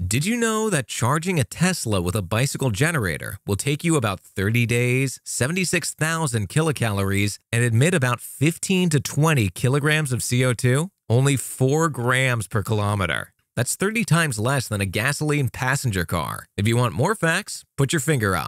Did you know that charging a Tesla with a bicycle generator will take you about 30 days, 76,000 kilocalories, and emit about 15 to 20 kilograms of CO2? Only 4 grams per kilometer. That's 30 times less than a gasoline passenger car. If you want more facts, put your finger up.